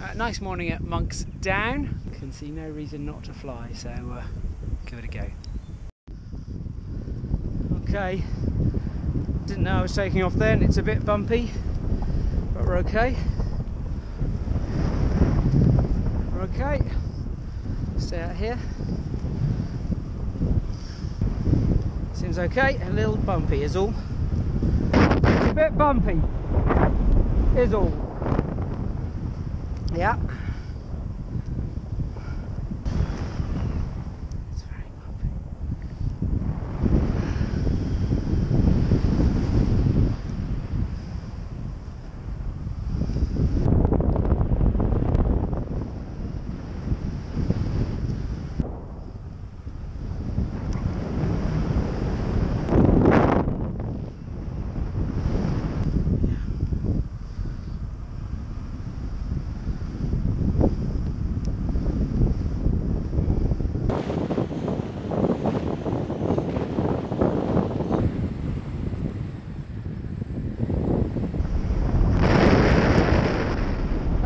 Uh, nice morning at Monk's Down. Can see no reason not to fly, so uh, give it a go. Okay, didn't know I was taking off then. It's a bit bumpy, but we're okay. We're okay. Stay out here. Seems okay. A little bumpy is all. It's a bit bumpy is all. Yeah.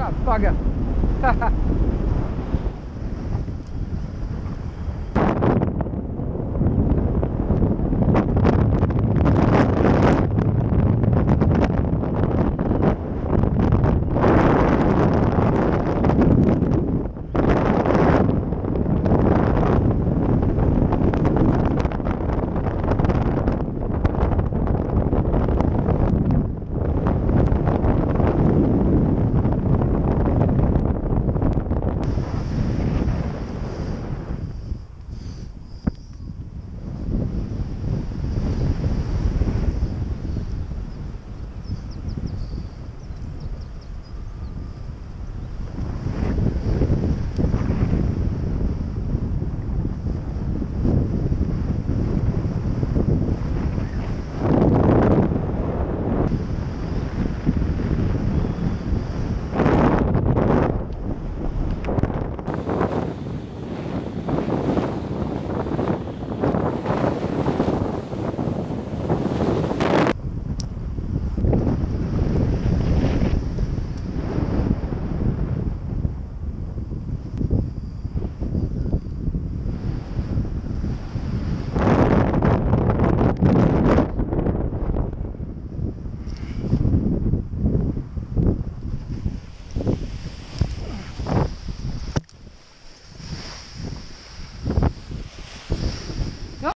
Ah, paga.